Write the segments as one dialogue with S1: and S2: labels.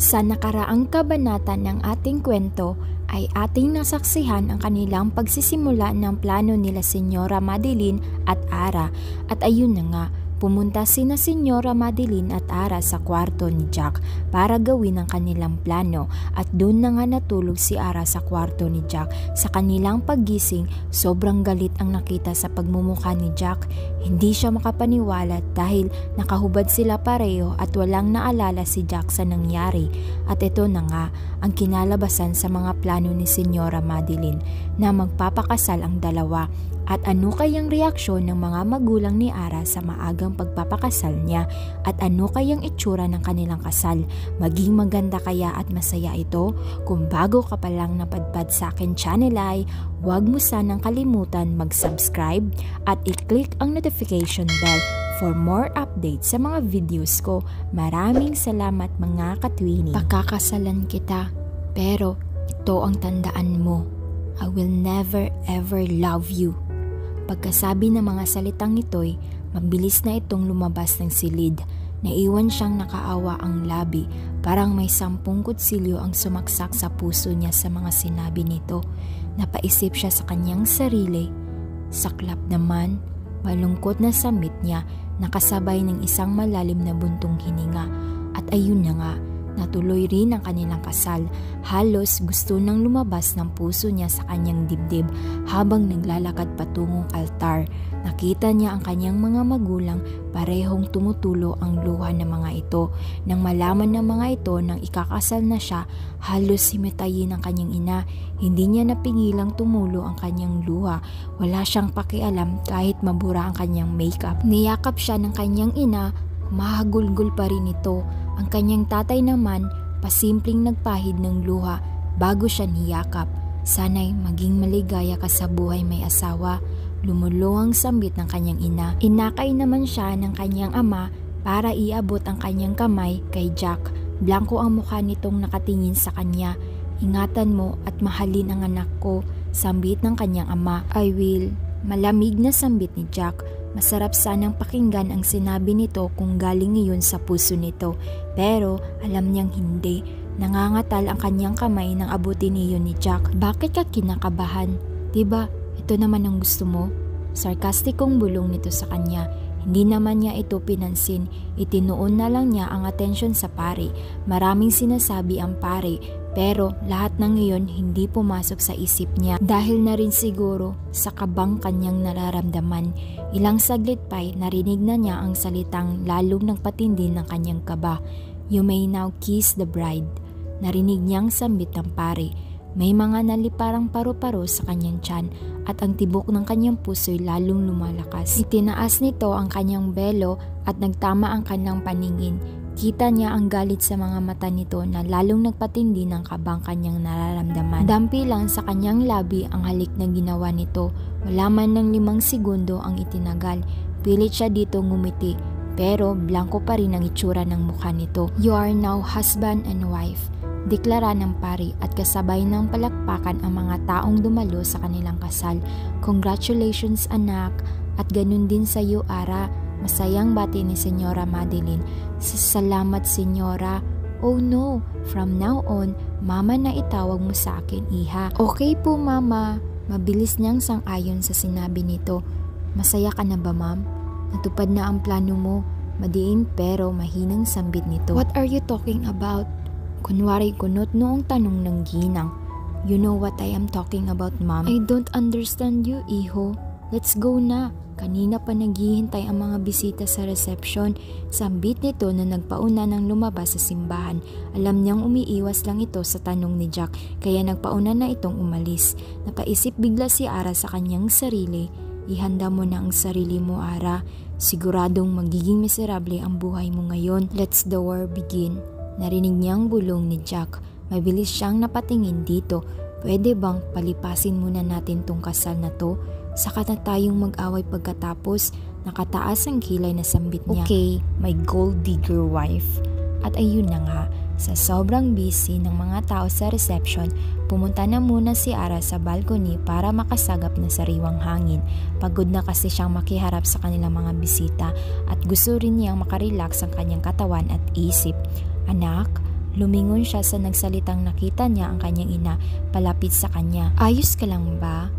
S1: Sa nakaraang kabanata ng ating kwento ay ating nasaksihan ang kanilang pagsisimula ng plano nila Senyora Madeline at Ara. At ayun na nga Pumunta sina Senyora Madeline at Ara sa kwarto ni Jack para gawin ang kanilang plano at doon na nga natulog si Ara sa kwarto ni Jack. Sa kanilang paggising, sobrang galit ang nakita sa pagmumukha ni Jack. Hindi siya makapaniwala dahil nakahubad sila pareho at walang naalala si Jack sa nangyari. At ito na nga ang kinalabasan sa mga plano ni Senyora Madeline na magpapakasal ang dalawa at ano kayang reaksyon ng mga magulang ni Ara sa maagang pagpapakasal niya? At ano kayang itsura ng kanilang kasal? Maging maganda kaya at masaya ito? Kung bago ka pa lang napadpad sa akin channel ay huwag mo sanang kalimutan mag-subscribe at i-click ang notification bell for more updates sa mga videos ko. Maraming salamat mga katwini. Pakakasalan kita, pero ito ang tandaan mo. I will never ever love you. Pagkasabi ng mga salitang ito'y mabilis na itong lumabas ng silid. Naiwan siyang nakaawa ang labi, parang may sampung kutsilyo ang sumaksak sa puso niya sa mga sinabi nito. Napaisip siya sa kanyang sarili. Saklap naman, malungkot na samit niya, nakasabay ng isang malalim na buntong hininga. At ayun na nga, Natuloy rin ang kanilang kasal. Halos gusto nang lumabas ng puso niya sa kanyang dibdib habang naglalakad patungong altar. Nakita niya ang kanyang mga magulang parehong tumutulo ang luha ng mga ito. Nang malaman ng mga ito nang ikakasal na siya, halos simetayin ang kanyang ina. Hindi niya napigilang tumulo ang kanyang luha. Wala siyang pakialam kahit mabura ang kanyang makeup. Niyakap siya ng kanyang ina, mahagulgol pa rin ito ang kanyang tatay naman pasimpleng nagpahid ng luha bago siya niyakap. Sana'y maging maligaya ka sa buhay may asawa. Lumuluhang sambit ng kanyang ina. Inakay naman siya ng kanyang ama para iabot ang kanyang kamay kay Jack. Blanco ang mukha nitong nakatingin sa kanya. Ingatan mo at mahalin ang anak ko, sambit ng kanyang ama. I will. Malamig na sambit ni Jack. Masarap sanang pakinggan ang sinabi nito kung galing iyon sa puso nito. Pero alam niyang hindi. Nangangatal ang kanyang kamay nang abutin niyo ni Jack. Bakit ka kinakabahan? Diba, ito naman ang gusto mo? Sarkastikong bulong nito sa kanya. Hindi naman niya ito pinansin, itinuon na lang niya ang atensyon sa pare. Maraming sinasabi ang pare, pero lahat ng iyon hindi pumasok sa isip niya dahil na rin siguro sa kabang kanyang nararamdaman. Ilang saglit pa'y narinig na niya ang salitang lalong nagpatindi ng kanyang kaba. You may now kiss the bride. Narinig niyang sambit ng pare. May mga naliparang paru-paro sa kanyang tiyan at ang tibok ng kanyang puso'y lalong lumalakas. Itinaas nito ang kanyang belo at nagtama ang kanyang paningin. Kita niya ang galit sa mga mata nito na lalong nagpatindi ng kabang kanyang nararamdaman. Dampi lang sa kanyang labi ang halik na ginawa nito. Wala man ng limang segundo ang itinagal. Pilit siya dito ngumiti pero blanco pa rin ang itsura ng mukha nito. You are now husband and wife deklara ng pari at kasabay ng palakpakan ang mga taong dumalo sa kanilang kasal. Congratulations anak at ganun din sa iyo Ara. Masayang bati ni Senyora Madeline. Salamat Senyora. Oh no, from now on, mama na itawag mo sa akin iha. Okay po mama. Mabilis niyang sang-ayon sa sinabi nito. Masaya ka na ba ma'am? Natupad na ang plano mo. Madiin pero mahinang sambit nito. What are you talking about? Kunwari kunot noong tanong ng ginang. You know what I am talking about, ma'am? I don't understand you, iho. Let's go na. Kanina pa naghihintay ang mga bisita sa reception. Sambit nito na nagpauna nang lumabas sa simbahan. Alam niyang umiiwas lang ito sa tanong ni Jack kaya nagpauna na itong umalis. Napaisip bigla si Ara sa kanyang sarili. Ihanda mo na ang sarili mo, Ara. Siguradong magiging miserable ang buhay mo ngayon. Let's the war begin. Narinig niyang bulong ni Jack. Mabilis siyang napatingin dito. Pwede bang palipasin muna natin tong kasal na to? Saka na tayong mag-away pagkatapos nakataas ang kilay na sambit niya. Okay, my gold digger wife. At ayun na nga, sa sobrang busy ng mga tao sa reception, pumunta na muna si Ara sa balcony para makasagap ng sariwang hangin. Pagod na kasi siyang makiharap sa kanilang mga bisita at gusto rin niyang makarelax ang kanyang katawan at isip. Anak, Lumingon siya sa nagsalitang nakita niya ang kanyang ina palapit sa kanya. Ayos ka lang ba?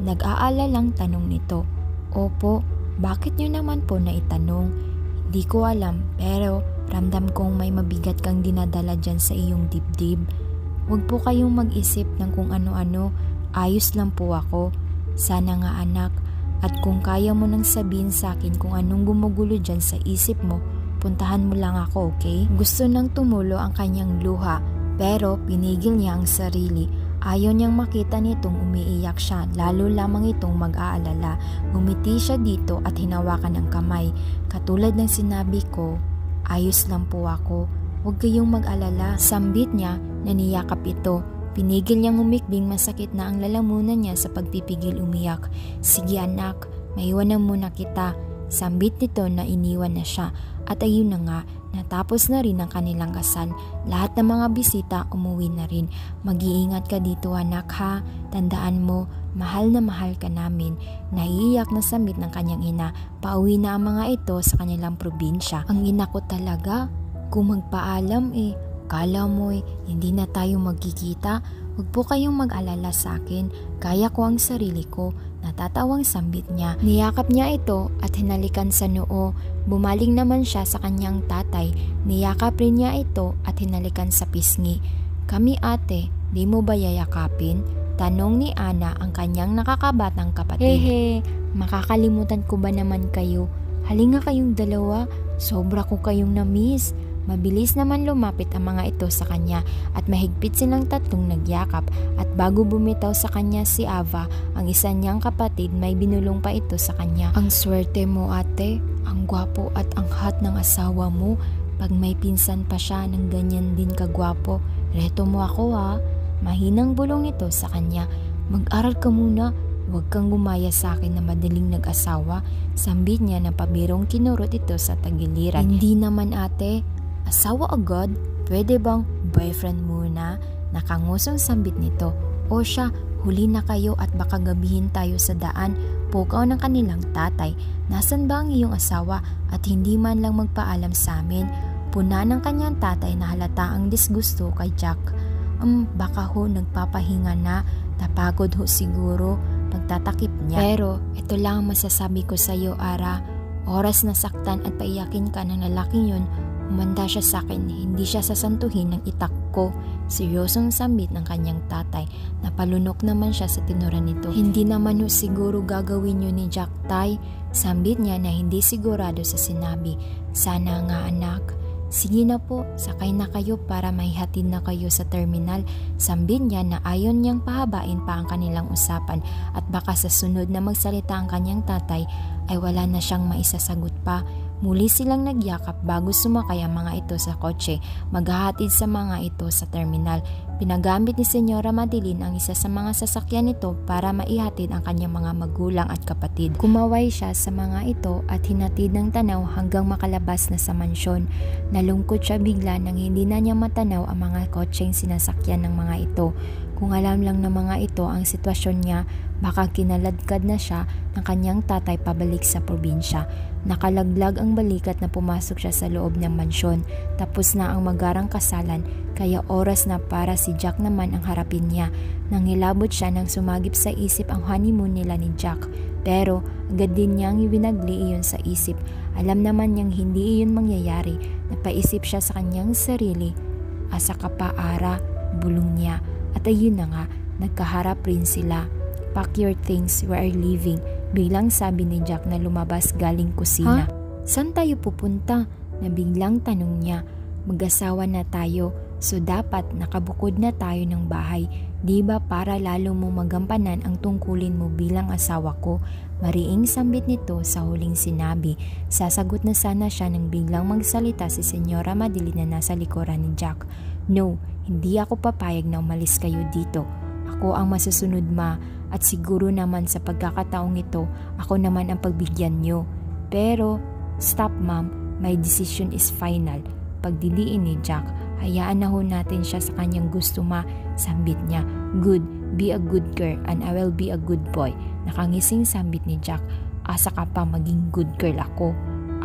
S1: Nag-aalalang tanong nito. Opo, bakit niyo naman po na itanong? Di ko alam pero ramdam kong may mabigat kang dinadala dyan sa iyong dibdib. Huwag po kayong mag-isip ng kung ano-ano, ayos lang po ako. Sana nga anak, at kung kaya mo nang sabihin sa akin kung anong gumugulo dyan sa isip mo, puntahan mo lang ako, okay? Gusto nang tumulo ang kanyang luha, pero pinigil niya ang sarili. Ayaw niyang makita nitong umiiyak siya, lalo lamang itong mag-aalala. Umiti siya dito at hinawakan ng kamay. Katulad ng sinabi ko, ayos lang po ako. Huwag kayong mag-alala. Sambit niya na niyakap ito. Pinigil niyang umikbing masakit na ang lalamunan niya sa pagpipigil umiyak. Sige anak, maiwanan muna kita. Sambit nito na iniwan na siya. At ayun na nga, natapos na rin ang kanilang kasal. Lahat ng mga bisita umuwi na rin. Mag-iingat ka dito anak ha. Tandaan mo, mahal na mahal ka namin. Naiiyak na samit ng kanyang ina. Pauwi na ang mga ito sa kanilang probinsya. Ang ina ko talaga, kung magpaalam eh, kala mo eh, hindi na tayo magkikita. Huwag po kayong mag-alala sa akin. Kaya ko ang sarili ko. Natatawang sambit niya. Niyakap niya ito at hinalikan sa noo. Bumaling naman siya sa kanyang tatay. Niyakap rin niya ito at hinalikan sa pisngi. Kami ate, di mo ba yayakapin? Tanong ni Ana ang kanyang nakakabatang kapatid. Hehe, makakalimutan ko ba naman kayo? Halinga kayong dalawa, sobra ko kayong na-miss. Mabilis naman lumapit ang mga ito sa kanya at mahigpit silang tatlong nagyakap at bago bumitaw sa kanya si Ava, ang isa niyang kapatid may binulong pa ito sa kanya. Ang swerte mo ate, ang gwapo at ang hot ng asawa mo. Pag may pinsan pa siya ng ganyan din kagwapo, reto mo ako ha. Mahinang bulong nito sa kanya. Mag-aral ka muna, Huwag kang gumaya sa akin na madaling nag-asawa. Sambit niya na pabirong kinurot ito sa tagiliran. Hindi naman ate, Asawa agad? Pwede bang boyfriend muna? Nakangusong sambit nito. O siya, huli na kayo at baka gabihin tayo sa daan. Pukaw ng kanilang tatay. Nasaan ba ang iyong asawa at hindi man lang magpaalam sa amin? Puna ng kanyang tatay na halata ang disgusto kay Jack. Um, baka ho nagpapahinga na, napagod ho siguro, pagtatakip niya. Pero ito lang ang masasabi ko sa iyo, Ara. Oras na saktan at paiyakin ka ng lalaking yun, Umanda siya sa akin, hindi siya sasantuhin ng itak ko. Seryosong sambit ng kanyang tatay. Napalunok naman siya sa tinura nito. Hindi naman ho siguro gagawin yun ni Jack Tay. Sambit niya na hindi sigurado sa sinabi. Sana nga anak. Sige na po, sakay na kayo para maihatid na kayo sa terminal. Sambit niya na ayon niyang pahabain pa ang kanilang usapan at baka sa sunod na magsalita ang kanyang tatay ay wala na siyang maisasagot pa. Muli silang nagyakap bago sumakay ang mga ito sa kotse, maghahatid sa mga ito sa terminal. Pinagamit ni Senyora Madeline ang isa sa mga sasakyan nito para maihatid ang kanyang mga magulang at kapatid. Kumaway siya sa mga ito at hinatid ng tanaw hanggang makalabas na sa mansyon. Nalungkot siya bigla nang hindi na niya matanaw ang mga kotseng sinasakyan ng mga ito. Kung alam lang ng mga ito ang sitwasyon niya, baka kinaladkad na siya ng kanyang tatay pabalik sa probinsya. Nakalaglag ang balikat na pumasok siya sa loob ng mansyon. Tapos na ang magarang kasalan, kaya oras na para si Jack naman ang harapin niya. Nangilabot siya nang sumagip sa isip ang honeymoon nila ni Jack. Pero agad din niyang ibinagli iyon sa isip. Alam naman niyang hindi iyon mangyayari. Napaisip siya sa kanyang sarili. Asa ka pa, Ara? Bulong niya. At ayun na nga, nagkaharap rin sila. Pack your things, we are leaving. Biglang sabi ni Jack na lumabas galing kusina. Ha? Saan tayo pupunta? Na biglang tanong niya. Mag-asawa na tayo, so dapat nakabukod na tayo ng bahay. Di ba para lalo mo magampanan ang tungkulin mo bilang asawa ko? Mariing sambit nito sa huling sinabi. Sasagot na sana siya nang biglang magsalita si Senyora Madeline na nasa likuran ni Jack. No, hindi ako papayag na umalis kayo dito. Ako ang masusunod ma at siguro naman sa pagkakataong ito, ako naman ang pagbigyan nyo. Pero, stop ma'am, my decision is final. Pagdiliin ni Jack, hayaan na ho natin siya sa kanyang gusto ma, sambit niya. Good, be a good girl and I will be a good boy. Nakangising sambit ni Jack, asa ka pa maging good girl ako.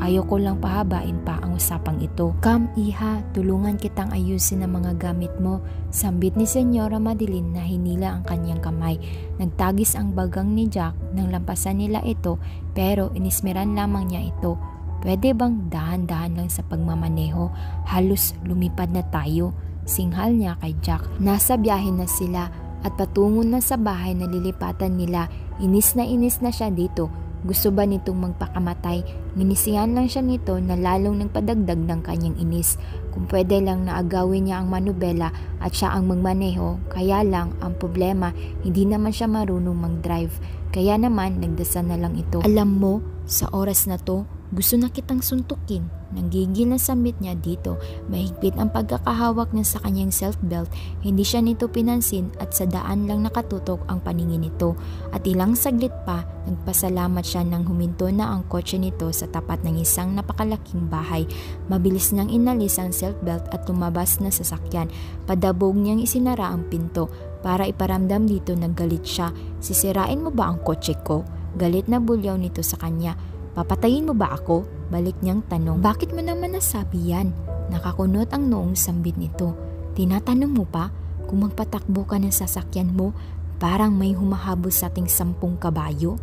S1: Ayaw ko lang pahabain pa ang usapang ito. Come, iha, tulungan kitang ayusin ang mga gamit mo. Sambit ni Senyora Madeline na hinila ang kanyang kamay. Nagtagis ang bagang ni Jack nang lampasan nila ito pero inismeran lamang niya ito. Pwede bang dahan-dahan lang sa pagmamaneho? Halos lumipad na tayo. Singhal niya kay Jack. Nasa biyahe na sila at patungo na sa bahay na lilipatan nila. Inis na inis na siya dito gusto ba nitong magpakamatay? Minisihan lang siya nito na lalong nagpadagdag ng kanyang inis. Kung pwede lang na agawin niya ang manubela at siya ang magmaneho, kaya lang ang problema, hindi naman siya marunong mag-drive. Kaya naman, nagdasal na lang ito. Alam mo, sa oras na to, gusto na kitang suntukin. Nanggigil na samit niya dito. Mahigpit ang pagkakahawak niya sa kanyang self-belt. Hindi siya nito pinansin at sa daan lang nakatutok ang paningin nito. At ilang saglit pa, nagpasalamat siya nang huminto na ang kotse nito sa tapat ng isang napakalaking bahay. Mabilis nang inalis ang self-belt at lumabas na sasakyan. Padabog niyang isinara ang pinto. Para iparamdam dito naggalit siya. Sisirain mo ba ang kotse ko? Galit na bulyaw nito sa kanya. Papatayin mo ba ako? Balik niyang tanong. Bakit mo naman nasabi yan? Nakakunot ang noong sambit nito. Tinatanong mo pa kung magpatakbo ka ng sasakyan mo parang may humahabol sa ating sampung kabayo?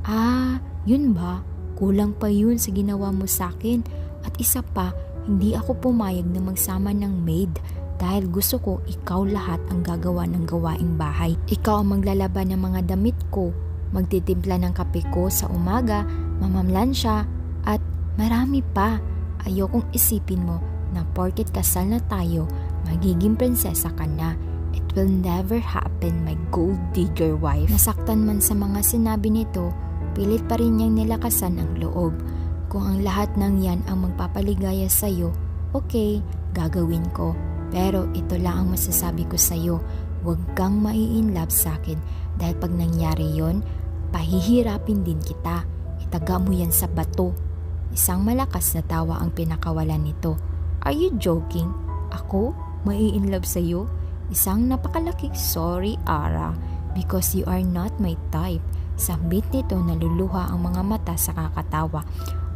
S1: Ah, yun ba? Kulang pa yun sa ginawa mo sa akin. At isa pa, hindi ako pumayag na magsama ng maid dahil gusto ko ikaw lahat ang gagawa ng gawaing bahay. Ikaw ang maglalaban ng mga damit ko, magtitimpla ng kape ko sa umaga mamamlan siya, at marami pa. Ayokong isipin mo na porket kasal na tayo, magiging prinsesa ka na. It will never happen, my gold digger wife. Nasaktan man sa mga sinabi nito, pilit pa rin niyang nilakasan ang loob. Kung ang lahat ng yan ang magpapaligaya sa'yo, okay, gagawin ko. Pero ito lang ang masasabi ko sa'yo, huwag kang mai-inlove sa akin dahil pag nangyari yon, pahihirapin din kita. Itaga mo yan sa bato. Isang malakas na tawa ang pinakawalan nito. Are you joking? Ako? Mai in love sa'yo? Isang napakalaking sorry, Ara, because you are not my type. Sambit nito naluluha ang mga mata sa kakatawa.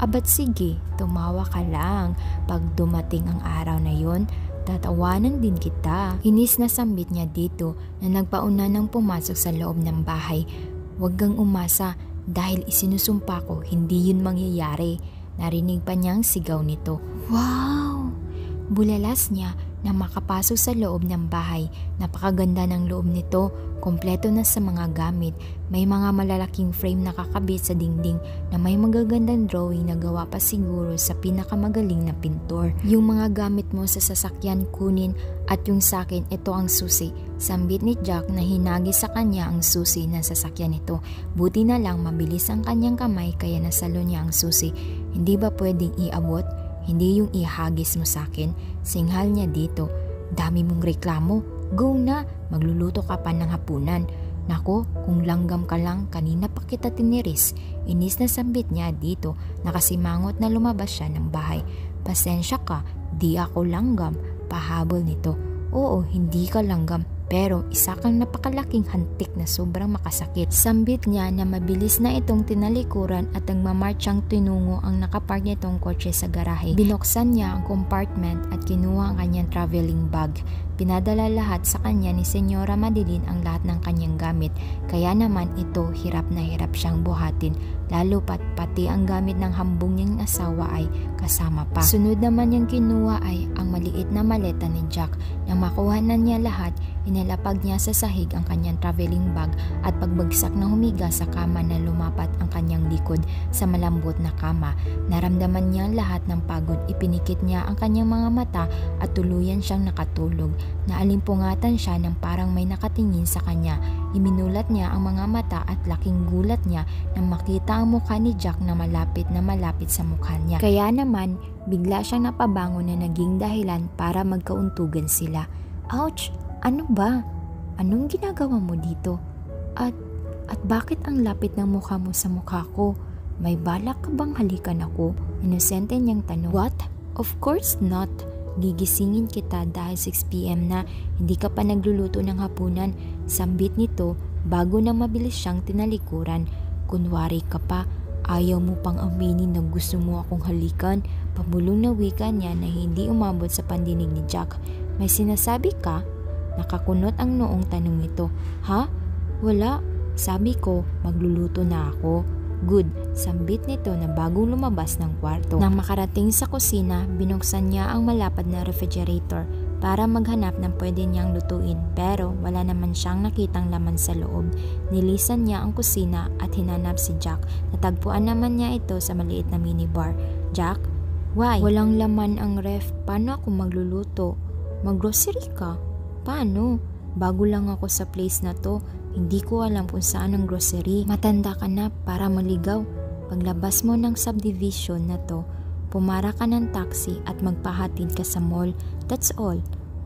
S1: Abat sige, tumawa ka lang. Pag dumating ang araw na yon, tatawanan din kita. Inis na sambit niya dito na nagpauna ng pumasok sa loob ng bahay. Huwag kang umasa dahil isinusumpa ko hindi yun mangyayari. Narinig pa niyang sigaw nito. Wow! Bulalas niya na makapasok sa loob ng bahay. Napakaganda ng loob nito, kompleto na sa mga gamit. May mga malalaking frame na kakabit sa dingding na may magagandang drawing na gawa pa siguro sa pinakamagaling na pintor. Yung mga gamit mo sa sasakyan kunin at yung sakin ito ang susi. Sambit ni Jack na hinagi sa kanya ang susi ng sasakyan nito. Buti na lang mabilis ang kanyang kamay kaya nasalo niya ang susi. Hindi ba pwedeng iabot? Hindi yung ihagis mo sa akin. Singhal niya dito. Dami mong reklamo. Go na, magluluto ka pa ng hapunan. Nako, kung langgam ka lang, kanina pa kita tiniris. Inis na sambit niya dito, nakasimangot na lumabas siya ng bahay. Pasensya ka, di ako langgam, pahabol nito. Oo, hindi ka langgam, pero isa kang napakalaking hantik na sobrang makasakit. Sambit niya na mabilis na itong tinalikuran at nagmamarchang tinungo ang nakapark nitong kotse sa garahe. Binuksan niya ang compartment at kinuha ang kanyang traveling bag. Pinadala lahat sa kanya ni Senyora Madeline ang lahat ng kanyang gamit, kaya naman ito hirap na hirap siyang buhatin, lalo pat pati ang gamit ng hambong niyang asawa ay kasama pa. Sunod naman niyang kinuha ay ang maliit na maleta ni Jack. Nang makuha na niya lahat, inilapag niya sa sahig ang kanyang traveling bag at pagbagsak na humiga sa kama na lumapat ang kanyang likod sa malambot na kama. Naramdaman niya lahat ng pagod, ipinikit niya ang kanyang mga mata at tuluyan siyang nakatulog. Naalimpungatan siya ng parang may nakatingin sa kanya. Iminulat niya ang mga mata at laking gulat niya nang makita ang mukha ni Jack na malapit na malapit sa mukha niya. Kaya naman, bigla siyang napabangon na naging dahilan para magkauntugan sila. Ouch! Ano ba? Anong ginagawa mo dito? At, at bakit ang lapit ng mukha mo sa mukha ko? May balak ka bang halikan ako? Inosente niyang tanong. What? Of course not. Gigisingin kita dahil 6pm na hindi ka pa nagluluto ng hapunan. Sambit nito bago na mabilis siyang tinalikuran. Kunwari ka pa, Ayaw mo pang aminin na gusto mo akong halikan. Pabulong na wika niya na hindi umabot sa pandinig ni Jack. May sinasabi ka? Nakakunot ang noong tanong nito. Ha? Wala. Sabi ko, magluluto na ako. Good, sambit nito na bagong lumabas ng kwarto. Nang makarating sa kusina, binuksan niya ang malapad na refrigerator para maghanap ng pwede niyang lutuin pero wala naman siyang nakitang laman sa loob. Nilisan niya ang kusina at hinanap si Jack. Natagpuan naman niya ito sa maliit na minibar. Jack, why? Walang laman ang ref. Paano ako magluluto? Maggrocery ka? Paano? Bago lang ako sa place na to. Hindi ko alam kung saan ang grocery. Matanda ka na para maligaw. Paglabas mo ng subdivision na to, pumara ka ng taxi at magpahatid ka sa mall. That's all.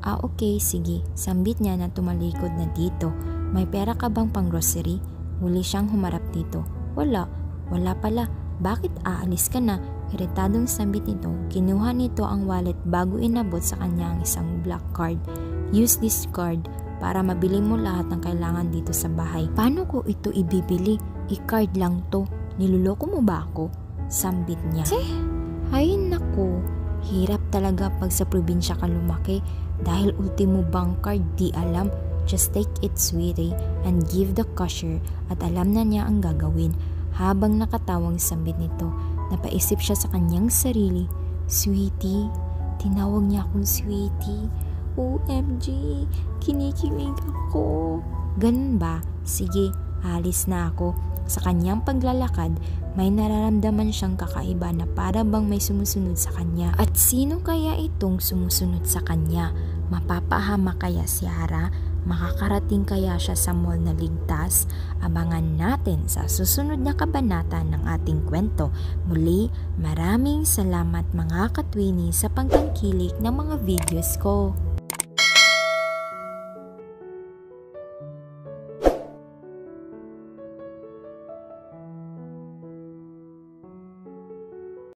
S1: Ah okay, sige. Sambit niya na tumalikod na dito. May pera ka bang pang grocery? Muli siyang humarap dito. Wala. Wala pala. Bakit aalis ka na? Iritadong sambit nito, kinuha nito ang wallet bago inabot sa kanya ang isang black card. Use this card para mabili mo lahat ng kailangan dito sa bahay. Paano ko ito ibibili? I-card lang to. Niluloko mo ba ako? Sambit niya. Eh, ay naku. Hirap talaga pag sa probinsya ka lumaki dahil ultimo bank card di alam. Just take it sweetie and give the cashier at alam na niya ang gagawin. Habang nakatawang sambit nito, napaisip siya sa kanyang sarili. Sweetie, tinawag niya akong sweetie. OMG, kinikilig ako. Ganun ba? Sige, alis na ako. Sa kanyang paglalakad, may nararamdaman siyang kakaiba na para bang may sumusunod sa kanya. At sino kaya itong sumusunod sa kanya? Mapapahama kaya si Hara? Makakarating kaya siya sa mall na ligtas? Abangan natin sa susunod na kabanata ng ating kwento. Muli, maraming salamat mga katwini sa pagtangkilik ng mga videos ko.